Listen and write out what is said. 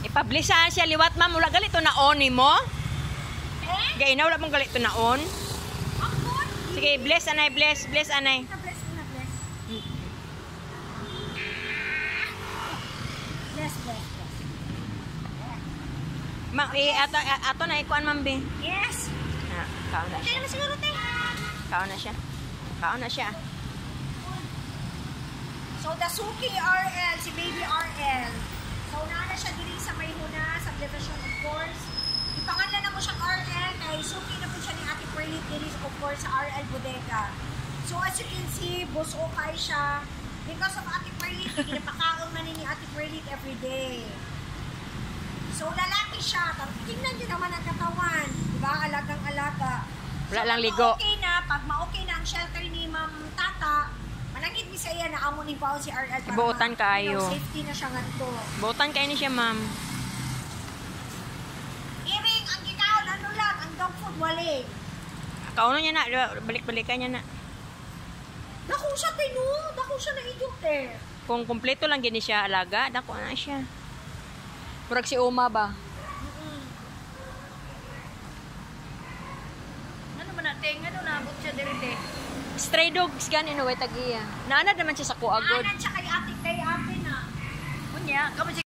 Ipablisahan siya liwat ma'am. Wala galit to na on mo. Eh? Gay na wala mong galit to na on. Ako? Sige, bless anay, bless, bless anay. Na bless na bless. Ma, eh, ato, ato na ikuan ma'am be. Yes. Ah, kaon na siya. naman siguro, te. Kaon na siya. Kaon na siya. So, the Suki RL, si Baby RL. So, naana siya diri division, of course. Ipangalan na mo siyang RL, kay Suki na po siya ni Ate Pearly diri, of course, sa RL Bodega. So, as you can see, boss okay siya. Because of Ate Pearly, pinapakaon man ni Ate Pearly every day. So, lalaki siya. Tapos, Tingnan niyo naman ang katawan. Diba? Alagang-alaga. Wala So, lang ligo. Okay na, pag ma-okay na ang shelter ni Ma'am Tata, manangit ni sa iya na amo ni Pao si RL. you know, Safety na siya nga to. Butan kayo ni siya ma'am. Iring, ang gikaon, ano lang, ang dog food wali. Kauno niya na, balik-balikan niya na. Dako siya, tino. Dako siya na idok, eh. Kung kumpleto lang gini siya alaga, dako na siya. Murag si Uma ba? Ano ba natin? Ano naabot siya dirite? Stray dogs gani no way tagiya. Naanad naman siya sa kuagod. Anan siya kay ate, kay ate na. Kunya, kamu